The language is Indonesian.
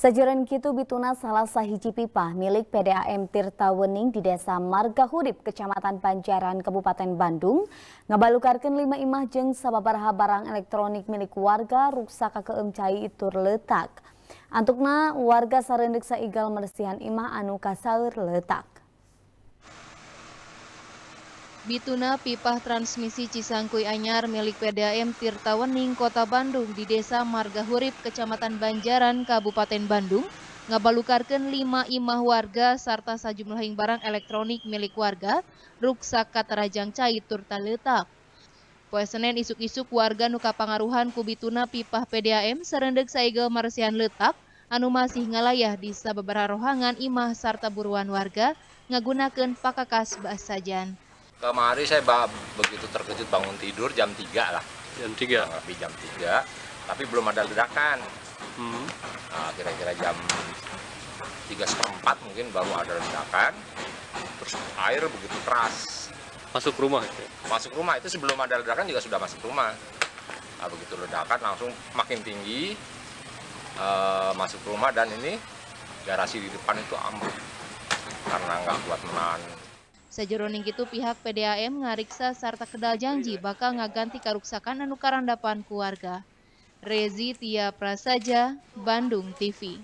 Sajaran kitu bituna salah sahiji pipa milik PDAM Tirta Wening di Desa Marga Hurip, Kecamatan Banjaran, Kabupaten Bandung, ngabalukarkan lima imah jeng sababaraha barang elektronik milik warga ruksak keem cai itur letak. Antukna warga sarendek saigal mersihan imah anu kasaur letak. Bituna pipa transmisi Cisangkui Anyar milik PDAM Tirtawening Kota Bandung di Desa Marga Hurip, Kecamatan Banjaran, Kabupaten Bandung, ngabalukarkan lima imah warga serta sajumlah barang elektronik milik warga ruksak katarajang cai turta letak. Poe Senin isuk-isuk warga nuka pangaruhan kubituna pipah PDAM serendek saigel marsian letak anu masih ngalayah di sababaraha rohangan imah sarta buruan warga ngagunakeun pakakas sajan. Kemarin saya begitu terkejut bangun tidur jam 3 lah. Jam 3? Lebih jam 3, tapi belum ada ledakan. Hmm. Nah, kira-kira jam 3 seperempat mungkin baru ada ledakan. Terus air begitu keras. Masuk rumah itu? Masuk rumah, itu sebelum ada ledakan juga sudah masuk rumah. Nah, begitu ledakan langsung makin tinggi, uh, masuk rumah dan ini garasi di depan itu ambruk karena nggak kuat menahan Sajeroning itu pihak PDAM ngariksa serta kedal janji bakal ngaganti karuksakan anu karandapan keluarga. Rezi Tia Prasaja, Bandung TV.